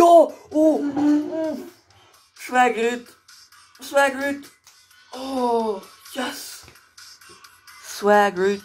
Ja! Oh! oh. swag root, swag root. Oh! Yes! Swaggerut!